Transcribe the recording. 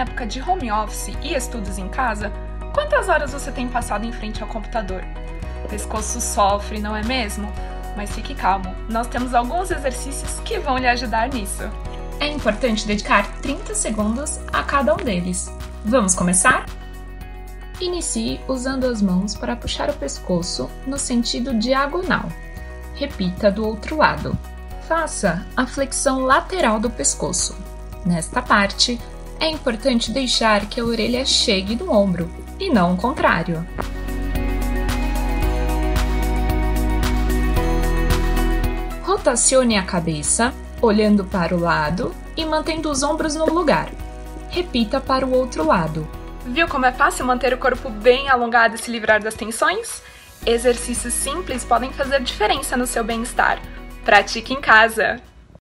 época de home office e estudos em casa, quantas horas você tem passado em frente ao computador? O pescoço sofre, não é mesmo? Mas fique calmo, nós temos alguns exercícios que vão lhe ajudar nisso. É importante dedicar 30 segundos a cada um deles. Vamos começar? Inicie usando as mãos para puxar o pescoço no sentido diagonal. Repita do outro lado. Faça a flexão lateral do pescoço. Nesta parte, é importante deixar que a orelha chegue no ombro e não o contrário. Rotacione a cabeça, olhando para o lado e mantendo os ombros no lugar. Repita para o outro lado. Viu como é fácil manter o corpo bem alongado e se livrar das tensões? Exercícios simples podem fazer diferença no seu bem-estar. Pratique em casa!